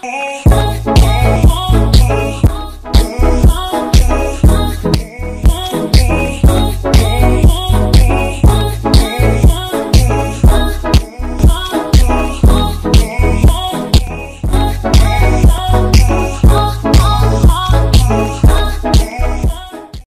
Hey.